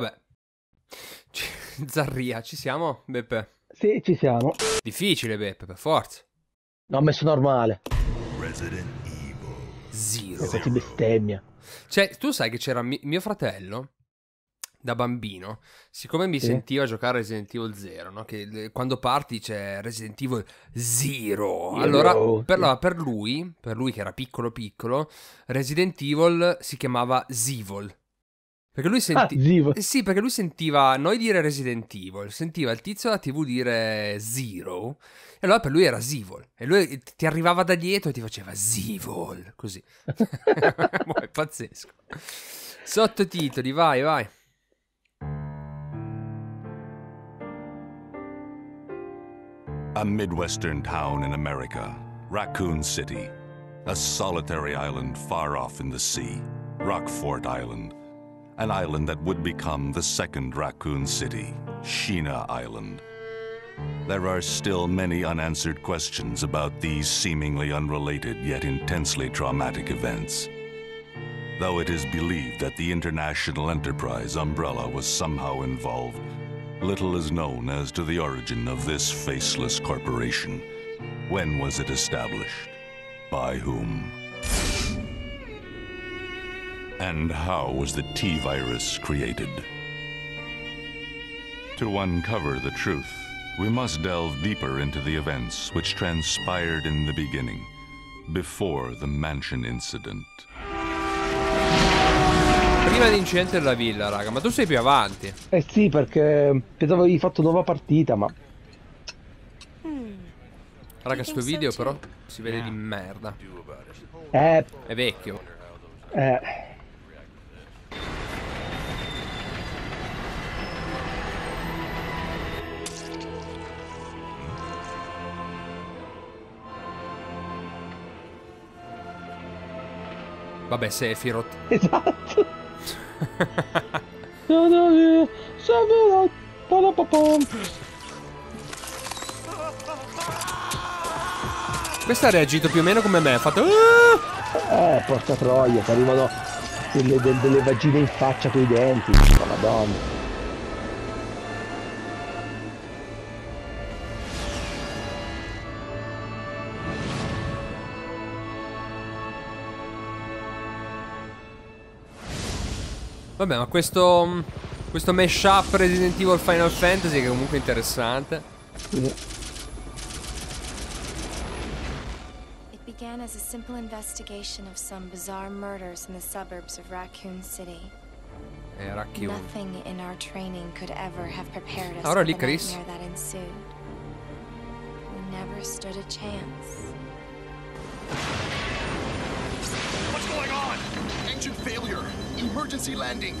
Sì, ci siamo. Difficile, Beppe, per forza. L'ho messo normale. Zero. Questa bestemmia. Cioè, tu sai che c'era mi- mio fratello da bambino, siccome mi Sì. sentiva giocare a Resident Evil 0, no? Che le- quando parti c'è Resident Evil 0. Zero, Allora, per, allora, per lui, per lui che era piccolo piccolo, Resident Evil si chiamava Zivol. Perché lui Ah, senti- Zivo. Eh Sì, perché lui sentiva noi dire Resident Evil, sentiva il tizio alla TV dire Zero, e allora per lui era Zivol. E lui ti arrivava da dietro e ti faceva Zivol, così. Boh, è pazzesco. Sottotitoli, vai, vai. A Midwestern town in America, Raccoon City. A solitary island far off in the sea, Rockfort Island. An island that would become the second Raccoon City, Sheena Island. There are still many unanswered questions about these seemingly unrelated yet intensely traumatic events. Though it is believed that the international enterprise umbrella was somehow involved, little is known as to the origin of this faceless corporation. When was it established? By whom? And how was the T virus created? To uncover the truth, we must delve deeper into the events which transpired in the beginning, before the mansion incident. Prima dell'incidente della villa, raga, ma tu sei più avanti. Eh sì, perché pensavo avevi fatto nuova partita, ma Raga, sto video però si vede di merda. eh, È vecchio. eh, Vabbè, Sephiroth. esatto. Palapapam. Questo ha reagito più o meno come me, ha fatto... "Ah!" Eh, porca troia, ti arrivano delle, del- delle vagine in faccia coi denti. Ma Madonna. Vabbè, ma questo... Questo mashup Resident Evil Final Fantasy che è comunque interessante. It began as a simple investigation of some bizarre murders in the suburbs of Raccoon City. Era chiuso. Nothing in our training could ever have prepared us Ora for the Chris. nightmare that ensued. We never stood a chance. What's going on? Engine failure. Emergency landing.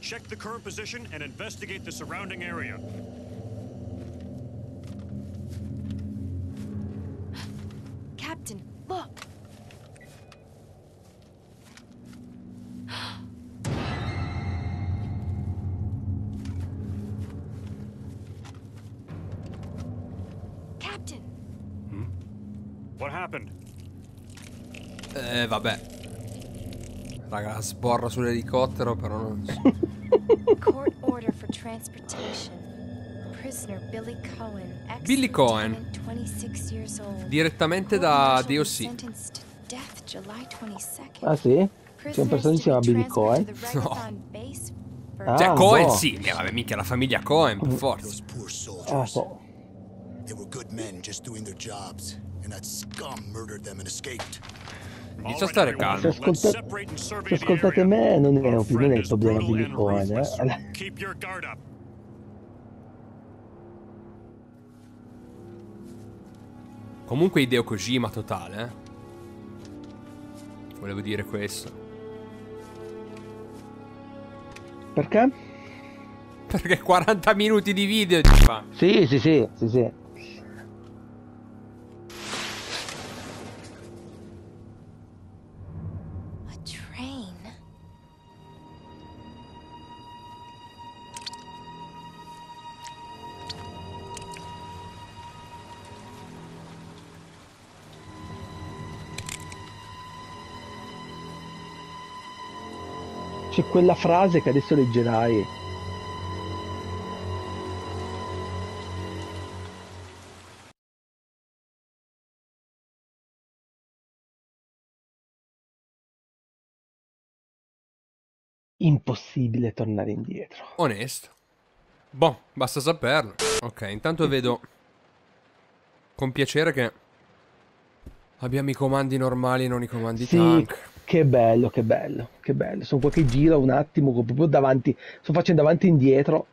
Check the current position and investigate the surrounding area. Vabbè. Raga, sborra sull'elicottero, però non so. Court order for transportation. Prisoner Billy Cohen, Billy Cohen. lieutenant, 26 years old. Direttamente da DOC. sentenced to death July 22nd. Ah sì? C'è un personaggio che si chiama Billy Cohen? Ah, Cioè, Cohen boh. sì, eh, vabbè, mica la famiglia Cohen, per forza. Those poor Ah, boh. They were good men just doing their jobs, and that scum murdered them and escaped. Inizia a stare calmo. Se ascolta- Se ascoltate me non è, Our un- non friend è il is problema Cohen, ruthless. eh. Comunque Hideo Kojima totale, eh. Volevo dire questo. Perché? Perché 40 minuti di video ti fa. Sì, sì, sì, sì, sì. C'è quella frase che adesso leggerai. Impossibile tornare indietro. Onesto. Boh, basta saperlo. Ok, intanto vedo con piacere che abbiamo i comandi normali e non i comandi Sì, tank. Che bello, che bello, che bello. Sono qualche giro un attimo, proprio davanti. Sto facendo avanti e indietro.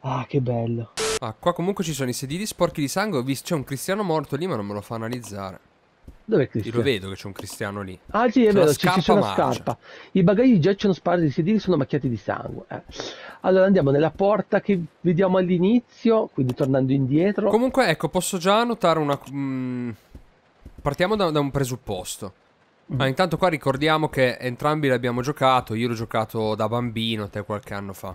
Ah, che bello. Ah, qua comunque ci sono i sedili sporchi di sangue. Ho visto c'è un cristiano morto lì, ma non me lo fa analizzare. Dov'è Io Cristiano? lo vedo che c'è un cristiano lì. Ah sì, è vero, ci, ci scarpa scarpa. I bagagli giacciono sparati, i sedili sono macchiati di sangue. eh. Allora andiamo nella porta che vediamo all'inizio, quindi tornando indietro. Comunque, ecco, posso già notare una. mm, partiamo da, da un presupposto. Mm. Ah, intanto qua ricordiamo che entrambi l'abbiamo giocato. Io l'ho giocato da bambino, te qualche anno fa.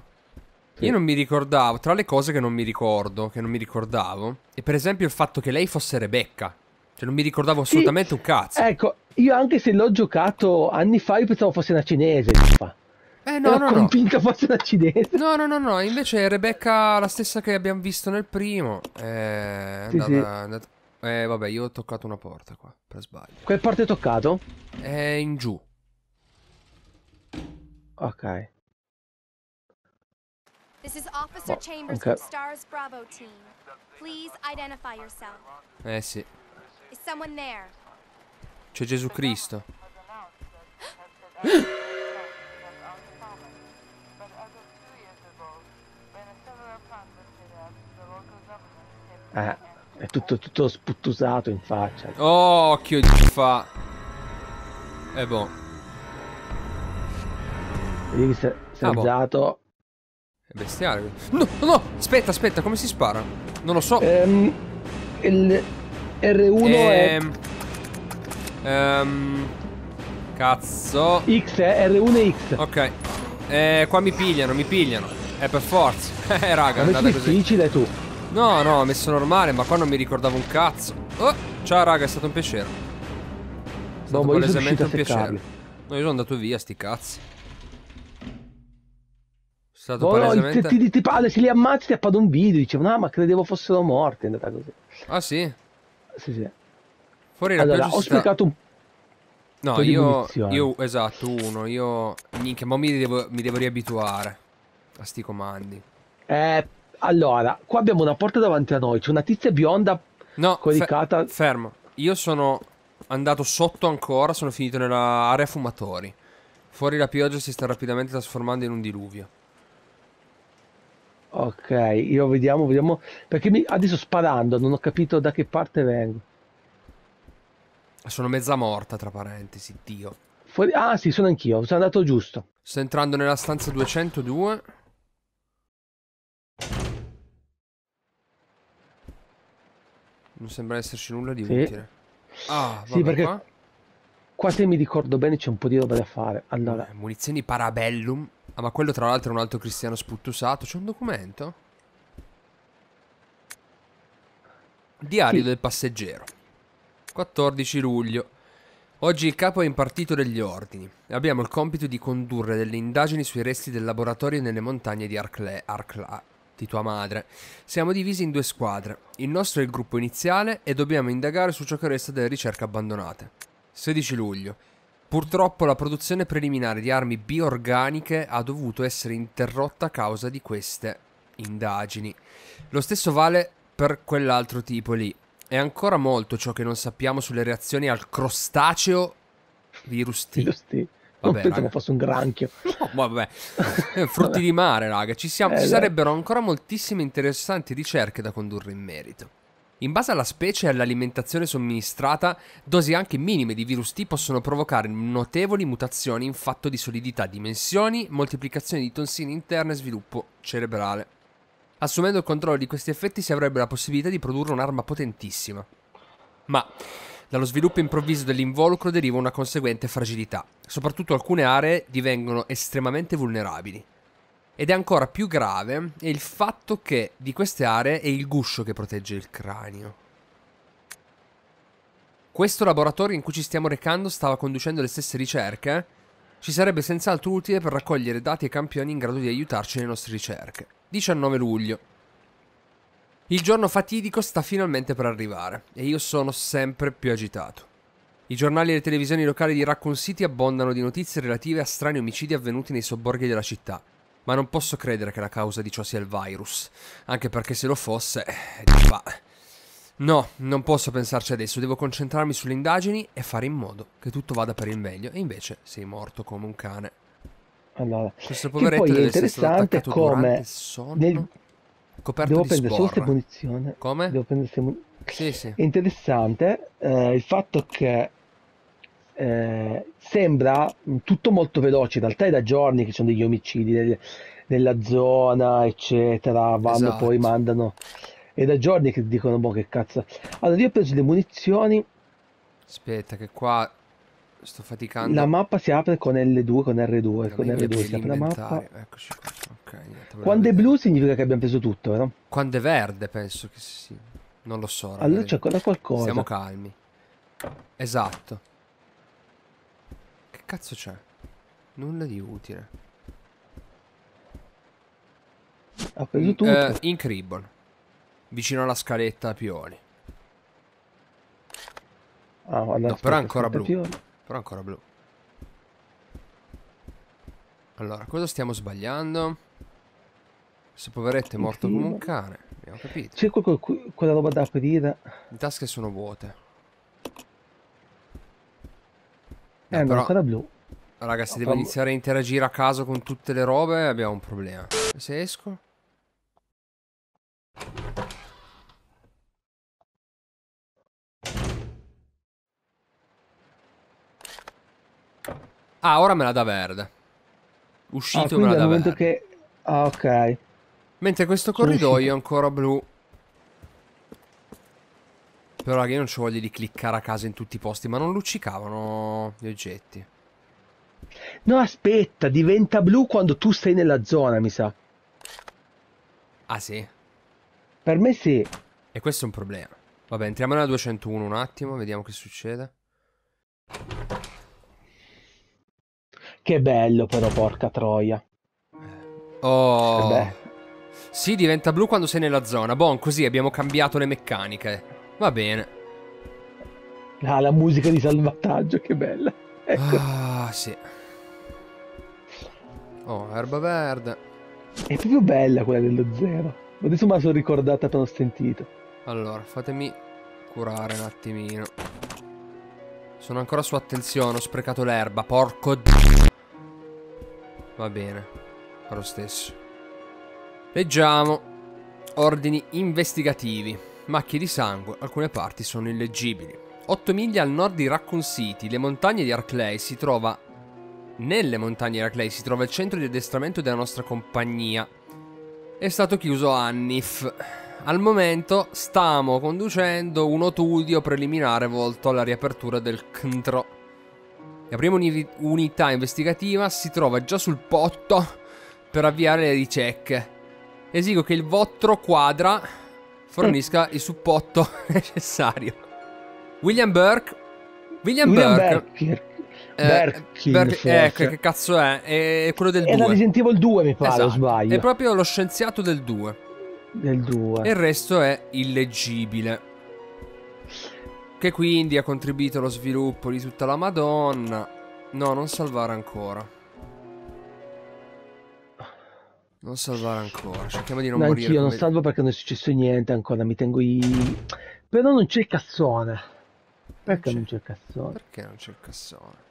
Sì. Io non mi ricordavo, tra le cose che non mi ricordo, che non mi ricordavo, è per esempio il fatto che lei fosse Rebecca. Cioè non mi ricordavo Sì, assolutamente un cazzo. Ecco, io anche se l'ho giocato anni fa, io pensavo fosse una cinese. Eh no, Ero no, no. convinto fosse una cinese. No, no, no, no, invece Rebecca la stessa che abbiamo visto nel primo. Eh, è Sì, andata- sì. è andata- eh, vabbè, io ho toccato una porta qua, per sbaglio. Quel porta è toccato? È in giù. Ok. This is Officer Oh, Chambers okay. from STARS Bravo team. Please identify yourself. Eh sì, Is someone there? c'è Gesù Cristo. Eh, è tutto, tutto sputtusato in faccia. Oh, occhio di fa. E boh. Vedi che si è, è Ah, boh. È bestiale. No, no, aspetta, aspetta, come si spara? Non lo so. Ehm, il R1 è Ehm, ehm, cazzo. X, eh, R1 e X. Ok. Eh, qua mi pigliano, mi pigliano. È per forza. Eh, raga, è È andata così. difficile tu. No, no, ho messo normale, ma qua non mi ricordavo un cazzo. Oh, ciao raga, è stato un piacere. È stato sono palesemente un piacere. No, io sono andato via, sti cazzi. È stato Oh, no, palesemente... ti, ti, ti pare, se li ammazzi ti appare un video. Dicevano, ah, ma credevo fossero morti. È andata così. Ah sì? Sì, sì. Fuori la Allora, ho sprecato un No, po' io, io, esatto, uno, io, minchia, ma mi devo, mi devo riabituare a sti comandi. Eh, allora, qua abbiamo una porta davanti a noi. C'è una tizia bionda. No, fe- Coricata- fermo, io sono andato sotto ancora, sono finito nella area fumatori. Fuori la pioggia si sta rapidamente trasformando in un diluvio. Ok, io vediamo, vediamo. Perché mi- adesso sparando non ho capito da che parte vengo. Sono mezza morta, tra parentesi, Dio. Fuori... Ah, sì, sono anch'io. Sono andato giusto. Sto entrando nella stanza 202. Non sembra esserci nulla di Sì. utile. Ah, Sì, perché qua. qua se mi ricordo bene c'è un po' di roba da fare. Allora, Eh, munizioni Parabellum. Ah, ma quello tra l'altro è un altro cristiano sputtusato. C'è un documento? Diario Sì. del passeggero. 14 luglio. Oggi il capo ha impartito degli ordini. Abbiamo il compito di condurre delle indagini sui resti del laboratorio nelle montagne di Arcle, Arcla, di tua madre. Siamo divisi in due squadre. Il nostro è il gruppo iniziale e dobbiamo indagare su ciò che resta delle ricerche abbandonate. 16 luglio. Purtroppo la produzione preliminare di armi bioorganiche ha dovuto essere interrotta a causa di queste indagini. Lo stesso vale per quell'altro tipo lì. È ancora molto ciò che non sappiamo sulle reazioni al crostaceo virus T. giusti. Non Vabbè, pensavo fosse un granchio. No, vabbè, frutti di mare, raga. Ci, siamo- Eh, ci sarebbero ancora moltissime interessanti ricerche da condurre in merito. In base alla specie e all'alimentazione somministrata, dosi anche minime di virus T possono provocare notevoli mutazioni in fatto di solidità, dimensioni, moltiplicazione di tonsine interne e sviluppo cerebrale. Assumendo il controllo di questi effetti si avrebbe la possibilità di produrre un'arma potentissima. Ma dallo sviluppo improvviso dell'involucro deriva una conseguente fragilità. Soprattutto alcune aree divengono estremamente vulnerabili. Ed è ancora più grave il fatto che di queste aree è il guscio che protegge il cranio. Questo laboratorio in cui ci stiamo recando stava conducendo le stesse ricerche? Ci sarebbe senz'altro utile per raccogliere dati e campioni in grado di aiutarci nelle nostre ricerche. 19 luglio. Il giorno fatidico sta finalmente per arrivare e io sono sempre più agitato. I giornali e le televisioni locali di Raccoon City abbondano di notizie relative a strani omicidi avvenuti nei sobborghi della città. Ma non posso credere che la causa di ciò sia il virus. Anche perché se lo fosse... eh. No, non posso pensarci adesso, devo concentrarmi sulle indagini e fare in modo che tutto vada per il meglio. E invece sei morto come un cane. Allora, Questo poveretto è deve essere stato durante come il sonno, nel- coperto devo prendere solo queste munizioni. Come? Devo prendere queste mu- Sì, sì. È interessante eh, il fatto che eh, sembra tutto molto veloce, in realtà è da giorni che ci sono degli omicidi nel- nella zona, eccetera, vanno Esatto. poi mandano, è da giorni che dicono, boh, che cazzo. Allora io ho preso le munizioni, Aspetta che qua sto faticando. la mappa si apre con L2, con R2, Non con mi R2 vedi si apre la mappa. Eccoci qua. Ok, niente, volevo Quando è vedere. blu significa che abbiamo preso tutto, vero? Quando è verde penso che sì. Non lo so. Allora c'è ancora qualcosa. Stiamo calmi. Esatto. Che cazzo c'è? Nulla di utile. Ha preso Mm, tutto. eh, Ink Ribbon. Vicino alla scaletta a Pioli. Ah, No, però è ancora blu. Pioli. Però ancora blu. Allora, cosa stiamo sbagliando? Questo poveretto è morto come un cane. Abbiamo capito. C'è quel- quel- quella roba da aprire? Le tasche sono vuote. Eh, Eh, no, però- ancora blu. Raga, se No, devo iniziare a interagire a caso con tutte le robe, abbiamo un problema. Se esco? Ah, ora me la dà verde. Ah, Uscito me quindi la dà verde. che... Ah, ok. Mentre questo Sono corridoio uscito. è ancora blu. Però raga, io non ci voglio di cliccare a caso in tutti i posti, ma non luccicavano gli oggetti. No, aspetta, diventa blu quando tu sei nella zona, mi sa. Ah sì? Per me sì. E questo è un problema. Vabbè, entriamo nella 201 un attimo, vediamo che succede. Che bello però, porca troia. Oh. Vabbè. Sì, diventa blu quando sei nella zona. Bon, così abbiamo cambiato le meccaniche. Va bene. Ah, la musica di salvataggio, che bella. Ecco, Ah, sì. Oh, erba verde. è proprio bella quella dello zero. Adesso me la sono ricordata appena ho sentito. Allora, fatemi curare un attimino. Sono ancora su attenzione, ho sprecato l'erba, porco d... Va bene, fa lo stesso. Leggiamo. Ordini investigativi. Macchie di sangue, alcune parti sono illeggibili. 8 miglia al nord di Raccoon City, le montagne di Arclay si trova... Nelle montagne di Arclay si trova il centro di addestramento della nostra compagnia. È stato chiuso Annif. Al momento stiamo conducendo uno studio preliminare volto alla riapertura del CNTRO. La prima uni- unità investigativa si trova già sul potto per avviare le ricerche. Esigo che il vostro quadra fornisca il supporto necessario. William Burke. William, William Burke. Berkir. eh, Berkin, Burke- forse. ecco, che cazzo è? È quello del Era 2. Resident Evil 2, mi pare, Esatto, sbaglio. È proprio lo scienziato del 2. Del 2. E il resto è illeggibile. Che quindi ha contribuito allo sviluppo di tutta la Madonna. No, non salvare ancora. Non salvare ancora. Cerchiamo di non No, morire. anch'io non salvo perché non è successo niente ancora, mi tengo i... Però non c'è il cassone. Perché non c'è il cassone? Perché non c'è il cassone?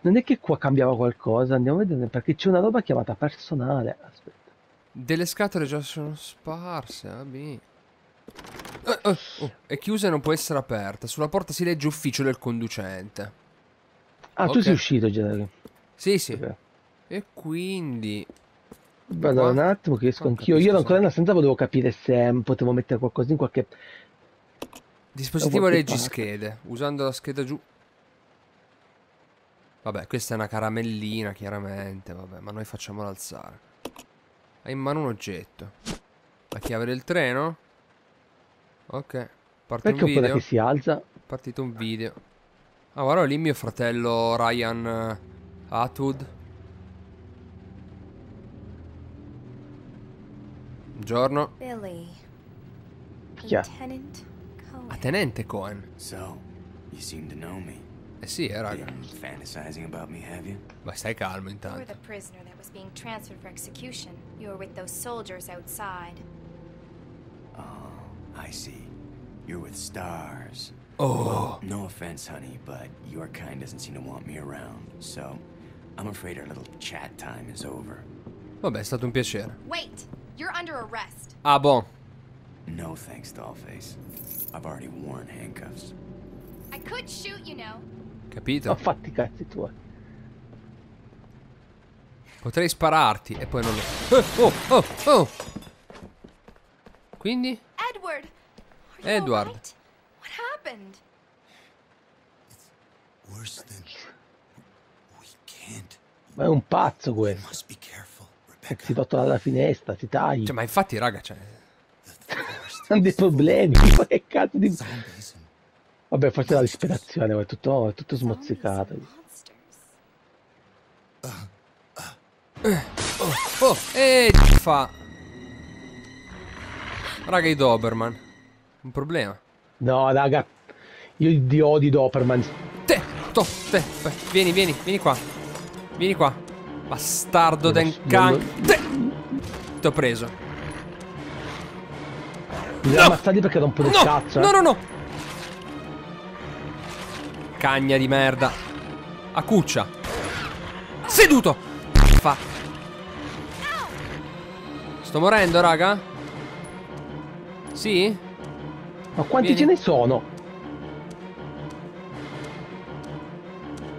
Non è che qua cambiava qualcosa, andiamo a vedere perché c'è una roba chiamata personale. Aspetta. Delle scatole già sono sparse. Vabbè. Eh, eh, oh, è chiusa e non può essere aperta. Sulla porta si legge ufficio del conducente. Ah, tu Ok. sei uscito già. Sì, sì. Ok. E quindi. Vado un attimo che esco anch'io. Io ancora nella stanza, volevo capire se potevo mettere qualcosa in qualche... Dispositivo leggi parte. schede. Usando la scheda giù. Vabbè, questa è una caramellina, chiaramente. Vabbè, ma noi facciamola alzare. Hai in mano un oggetto. La chiave del treno? Ok. Parte Perché un video. che si alza? Partito un video. Ah, guarda lì mio fratello Ryan eh, Atwood. Buongiorno. Billy. È? Lieutenant Cohen. A tenente Cohen. So, you seem to know me. Eh sì, eh, raga. Fantasizing about me, have you? Ma stai calmo You were intanto. the prisoner that was being transferred for execution. You were with those soldiers outside. Oh, I see. You're with stars. Oh. No offense, honey, but your kind doesn't seem to want me around. So, I'm afraid our little chat time is over. Vabbè, è stato un piacere. Wait! You're under arrest. Ah, bon. No thanks, Dollface. I've already worn handcuffs. I could shoot, you know. Capito? Ho fatti i cazzi tuoi. Potrei spararti e poi non lo... Eh, oh, oh, oh. Quindi? Edward! Ma è un pazzo questo. Si tolto dalla finestra, si taglia. Cioè, ma infatti, raga, cioè... Hanno dei problemi. Ma che cazzo di... Vabbè, forse la disperazione, ma è tutto, è tutto smozzicato. monsters. Oh, e fa... Raga, i Doberman. Un problema. No, raga. Io di odio Doperman. Te, to, te, vieni, vieni, vieni qua. Vieni qua. Bastardo Non lo- Te! Ti ho preso. Mi devo ammazzarli perché rompono il No, cazzo. eh. no, no, no. Cagna di merda. A cuccia. Seduto. Fa. Sto morendo, raga? Sì? Ma quanti Vieni. ce ne sono?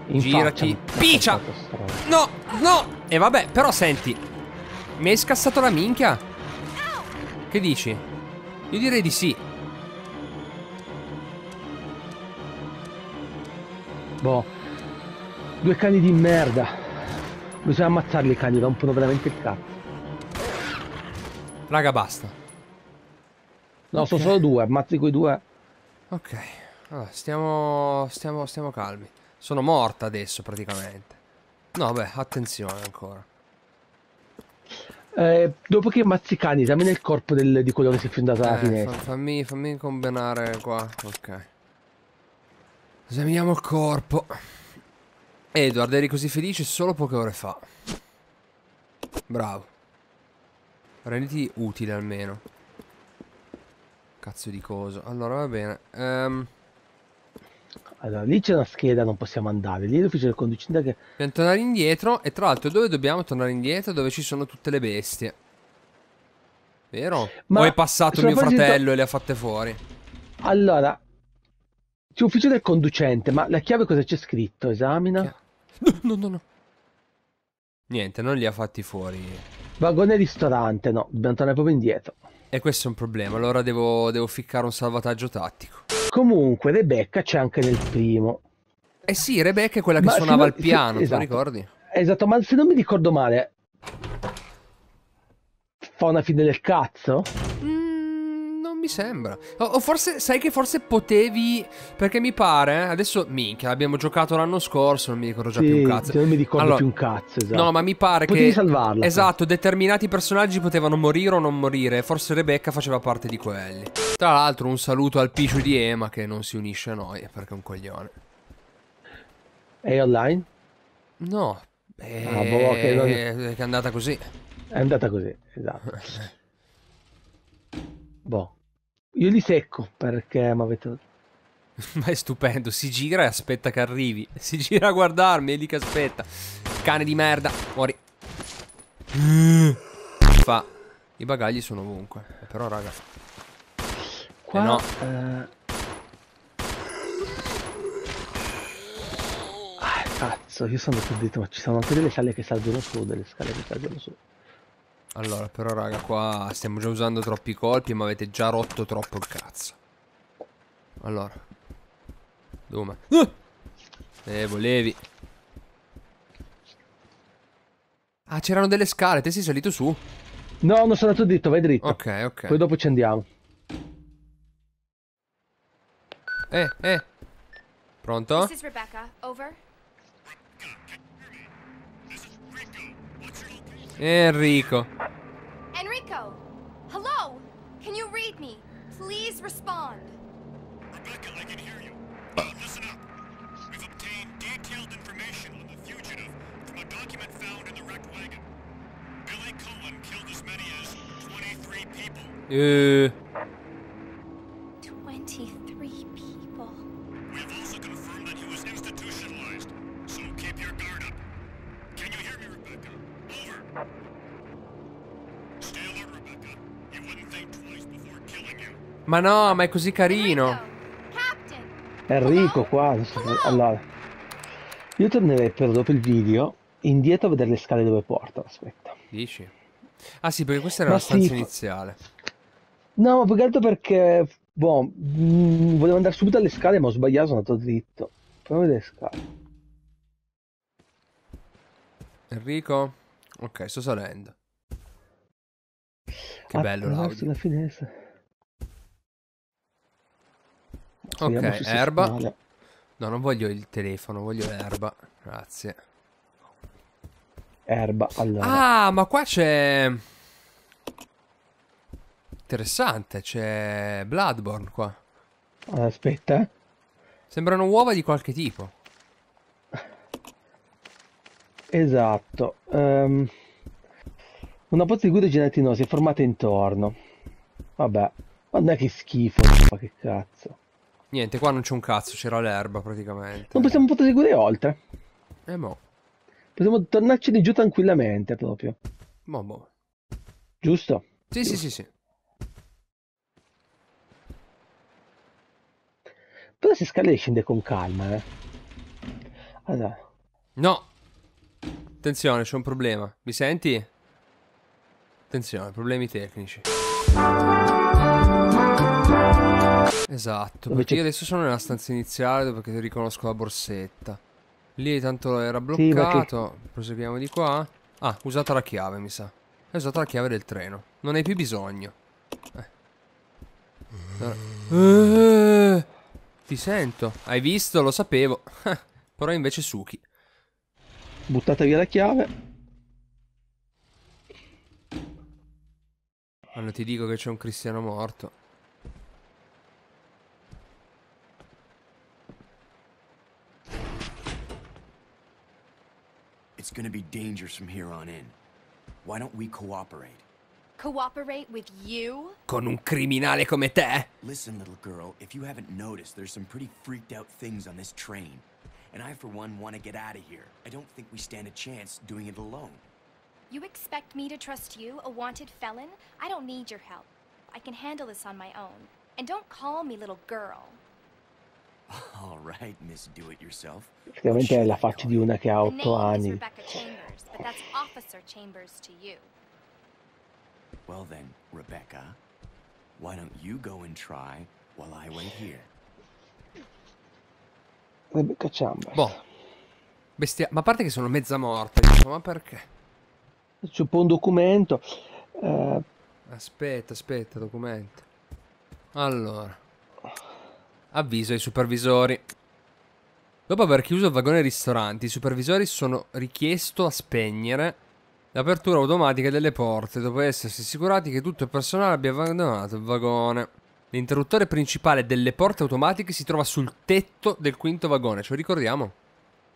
In Girati. faccia, Piccia. No, no. E vabbè, però senti. Mi hai scassato la minchia? Che dici? Io direi di sì. Boh. Due cani di merda. Bisogna ammazzarli i cani, rompono veramente il cazzo. Raga, basta. No, sono solo due, ammazzi quei due. Ok. Allora, stiamo, stiamo, stiamo calmi. Sono morta adesso, praticamente. No, beh, attenzione ancora. Eh, dopo che ammazzi i cani, esamina il corpo del- di quello che si è fiondato dalla Eh, fa- finestra. fammi, fammi combinare qua. Ok. Esaminiamo il corpo. Edward, eri così felice solo poche ore fa. Bravo. Renditi utile almeno. Cazzo di coso. Allora, va bene. Ehm, Allora, lì c'è una scheda, non possiamo andare. Lì è l'ufficio del conducente che... dobbiamo tornare indietro. E tra l'altro, dove dobbiamo tornare indietro? Dove ci sono tutte le bestie. Vero? Ma o è passato mio fratello e le ha fatte fuori? Allora, c'è ufficio del conducente, ma la chiave cosa c'è scritto? Esamina. No, no, no, no. Niente, non li ha fatti fuori. Vagone ristorante, no, dobbiamo tornare proprio indietro. E questo è un problema. Allora devo, devo ficcare un salvataggio tattico. Comunque, Rebecca c'è anche nel primo. Eh sì, Rebecca è quella che Ma suonava il piano, se- te esatto. lo ricordi? Esatto, ma se non mi ricordo male, fa una fine del cazzo? Mm, mi sembra. O, o forse, sai che forse potevi... Perché mi pare, adesso, minchia, abbiamo giocato l'anno scorso, non mi ricordo già più un cazzo. non mi ricordo Allora, più un cazzo, esatto. No, ma mi pare Potevi che... salvarla. Esatto, determinati personaggi potevano morire o non morire. Forse Rebecca faceva parte di quelli. Tra l'altro, un saluto al piscio di Ema che non si unisce a noi perché è un coglione. È online? No, eh, Ah, boh, che non- che è andata così. È andata così, esatto. boh. Io li secco perché mi avete... Ma è stupendo, si gira e aspetta che arrivi. Si gira a guardarmi, è lì che aspetta. Cane di merda, muori. Fa. I bagagli sono ovunque. Eh, Però, raga. Qua... no. eh, Ah, cazzo, io sono andato ma ci sono anche delle sale che salgono su, delle scale che salgono su. Allora, però, raga, qua stiamo già usando troppi colpi e mi avete già rotto troppo il cazzo. Allora. Dove? Ah! Eh, volevi. Ah, c'erano delle scale, te sei salito su? No, non sono andato dritto, vai dritto. Ok, ok. Poi dopo ci andiamo. Eh, eh. Pronto? This is Rebecca. Over. Enrico. Enrico! Hello! Can you read me? Please respond. Rebecca, I can hear you. Now listen up. We've obtained detailed information on the fugitive from a document found in the wrecked wagon. Billy Cohen killed as many as 23 people. Eh, ma no, ma è così carino. Enrico! Qua. Allora, io tornerei per dopo il video indietro a vedere le scale dove portano. Aspetta. Dici? Ah sì, perché questa era Ma la stanza sì. iniziale. No, ma più che altro perché, boh, mh, volevo andare subito alle scale, ma ho sbagliato, sono andato dritto. Proviamo a vedere le scale. Enrico? Ok, sto salendo. Che bello Attraverso l'audio. la finestra. Ok, erba. No, non voglio il telefono, voglio l'erba. Grazie. Erba, allora. Ah, ma qua c'è... Interessante, c'è Bloodborne qua. Aspetta, eh. Sembrano uova di qualche tipo. Esatto. ehm, una pozza di guida gelatinosa è formata intorno. Vabbè, è che schifo, ma che cazzo. Niente, qua non c'è un cazzo, c'era l'erba praticamente. Non possiamo proseguire oltre. Eh mo, Possiamo tornarci di giù tranquillamente, proprio. mo, mo. Giusto? Sì, sì, sì, sì. Però si scala e scende con calma, eh. Allora, No! Attenzione, c'è un problema. Mi senti? Attenzione, problemi tecnici. Esatto, perché c'è- io adesso sono nella stanza iniziale dove che riconosco la borsetta. Lì tanto era Sì, bloccato. Proseguiamo di qua. Ah, usata la chiave, mi sa. Hai usato la chiave del treno. Non hai più bisogno. Eh. Eh, ti sento. Hai visto? Lo sapevo. Però invece Suki. buttata via la chiave. Quando ti dico che c'è un cristiano morto. Gonna be dangerous from here on in. Why don't we cooperate? Cooperate with you? Con un criminale come te? Listen, little girl, if you haven't noticed, there's some pretty freaked out things on this train. And I, for one, want to get out of here. I don't think we stand a chance doing it alone. You expect me to trust you, a wanted felon? I don't need your help. I can handle this on my own. And don't call me little girl. All right, Miss Do-It-Yourself. Effettivamente è la faccia di una che ha The otto name is anni. Rebecca Chambers, but that's Officer Chambers to you. Well then, Rebecca, why don't you go and try while I wait here? Rebecca Chambers. Boh. Bestia... Ma a parte che sono mezza morta. ma perché? C'è un po' un documento. eh, Aspetta, aspetta, documento. Allora. Avviso ai supervisori. Dopo aver chiuso il vagone ristoranti, i supervisori sono richiesto a spegnere l'apertura automatica delle porte dopo essersi assicurati che tutto il personale abbia abbandonato il vagone. L'interruttore principale delle porte automatiche si trova sul tetto del quinto vagone, ce lo ricordiamo?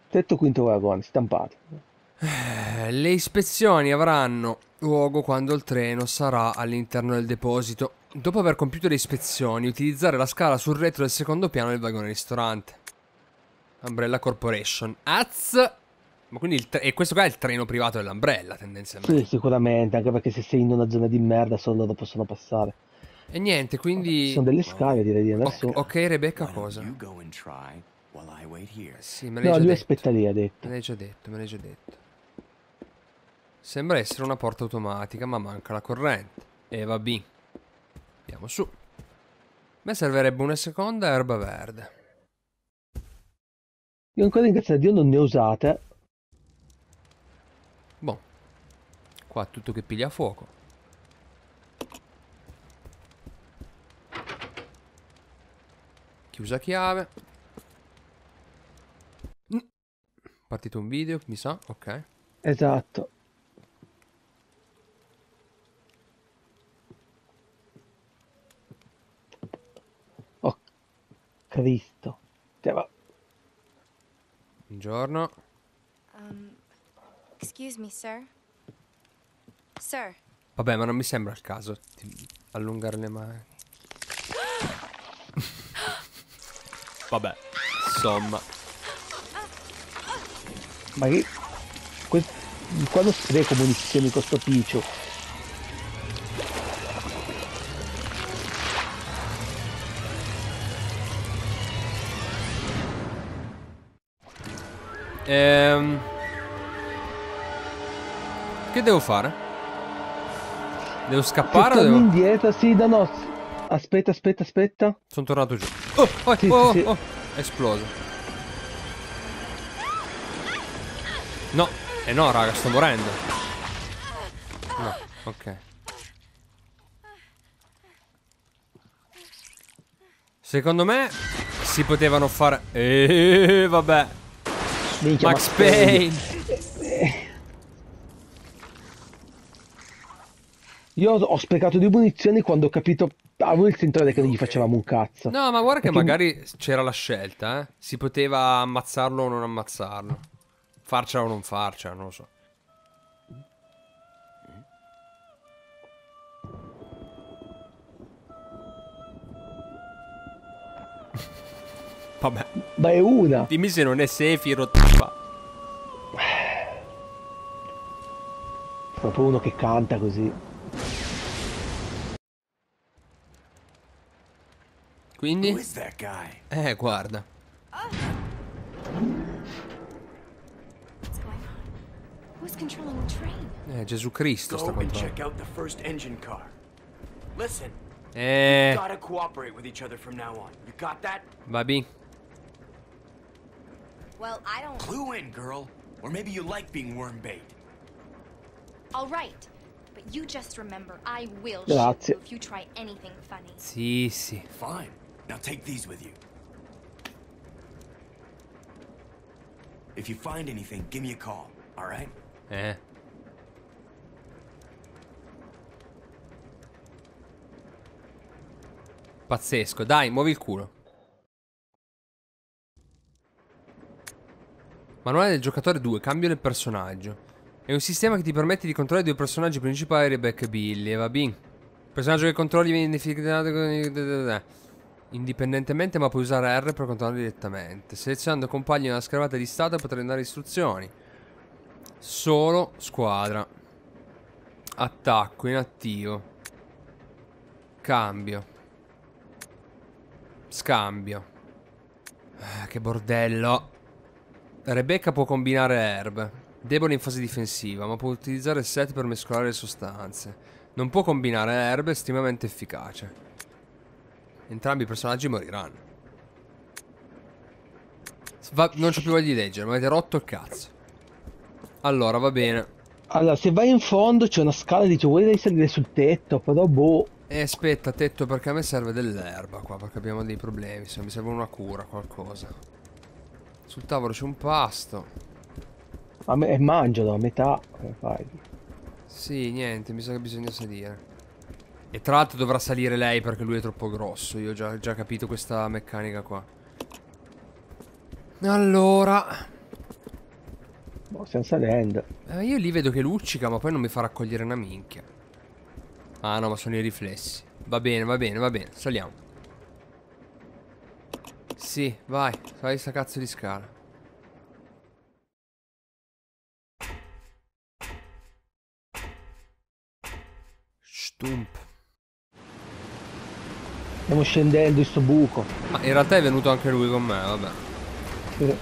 tetto quinto vagone, stampato. Eh, Le ispezioni avranno luogo quando il treno sarà all'interno del deposito. Dopo aver compiuto le ispezioni, utilizzare la scala sul retro del secondo piano del vagone ristorante. Umbrella Corporation. Az! Ma quindi e questo qua è il treno privato dell'Umbrella, tendenzialmente. Sì, sicuramente, anche perché se sei in una zona di merda solo loro possono passare. E niente, Ci quindi... sono delle scale, direi di andare Ok, su. ok, Rebecca, cosa? Sì, me l'hai No, già lui detto. aspetta lì, ha detto. Me l'hai già detto, me l'hai già detto. Sembra essere una porta automatica, ma manca la corrente. E va bene. Andiamo su. A me servirebbe una seconda erba verde. Io ancora in grazia di Dio non ne ho usate. Boh. Qua tutto che piglia fuoco. Chiusa chiave. Mm. Partito un video, mi sa, ok. Esatto. Cristo. Cioè, Buongiorno. Um, excuse me, sir. Sir, Vabbè, ma non mi sembra il caso di allungare le mani. Vabbè, insomma. ma che... que- Quando spreco munizioni con sto piccio? Ehm... Che devo fare? Devo scappare o Se torni devo... indietro, sì, no, no. Aspetta, aspetta, aspetta. Sono tornato giù. Oh, oh, Sì, oh, sì, oh, è esploso. No, eh no, raga, sto morendo. No, ok. Secondo me si potevano fare... Eh, vabbè. Minchia, Max Max Payne. Payne. Io ho sprecato due munizioni quando ho capito. Avevo il sentore che non gli facevamo un cazzo. No, ma guarda che Perché- magari c'era la scelta, eh. Si poteva ammazzarlo o non ammazzarlo. Farcela o non farcela, non lo so. Vabbè, Ma è una. dimmi se non è Sephiroth qua. Proprio uno che canta così. Quindi? Eh, guarda. Eh, Gesù Cristo sta Go and controllando. check Well, I don't. Clue in, girl. Or maybe you like being worm bait. All right. But you just remember, I will Grazie. shoot you if you try anything funny. Sì, sì. Fine. Now take these with you. If you find anything, give me a call, alright? Eh. Pazzesco, dai, muovi il culo. Manuale del giocatore 2, cambio del personaggio. È un sistema che ti permette di controllare i due personaggi principali, Rebecca e Billy, e va bene. Il personaggio che controlli viene identificato con... indipendentemente, ma puoi usare R per controllarlo direttamente. Selezionando compagni nella schermata di stato potrai dare istruzioni. Solo squadra. Attacco inattivo. Cambio. Scambio. Ah, che bordello. Rebecca può combinare erbe. Debole in fase difensiva, ma può utilizzare set per mescolare le sostanze. Non può combinare erbe, estremamente efficace. Entrambi i personaggi moriranno. Va- non c'ho più voglia di leggere, mi avete rotto il cazzo. Allora, va bene. Allora, se vai in fondo c'è una scala e dice vuoi risalire sul tetto, però boh. E aspetta, tetto, perché a me serve dell'erba qua, perché abbiamo dei problemi, se mi serve una cura, qualcosa. Sul tavolo c'è un pasto. A me, e mangialo a metà. Come fai? Sì, niente, mi sa che bisogna salire. E tra l'altro dovrà salire lei perché lui è troppo grosso, io ho già, già capito questa meccanica qua. Allora... Boh, stiamo salendo. Eh, io lì vedo che luccica, ma poi non mi fa raccogliere una minchia. Ah no, ma sono i riflessi. Va bene, va bene, va bene, saliamo. Sì, vai, fai sta cazzo di scala. Stump. Stiamo scendendo in sto buco. Ma in realtà è venuto anche lui con me, vabbè. Sì.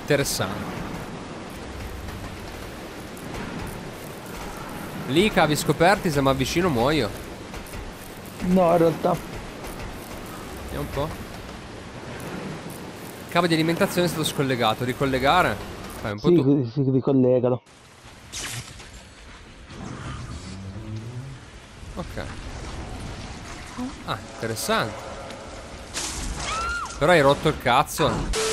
Interessante. Lì cavi scoperti, se mi avvicino muoio. No, in realtà. Vediamo un po'. Cavo di alimentazione è stato scollegato. Ricollegare? Fai un po' Sì, tu. si ricollegano. Ok. Ah, interessante. Però hai rotto il cazzo.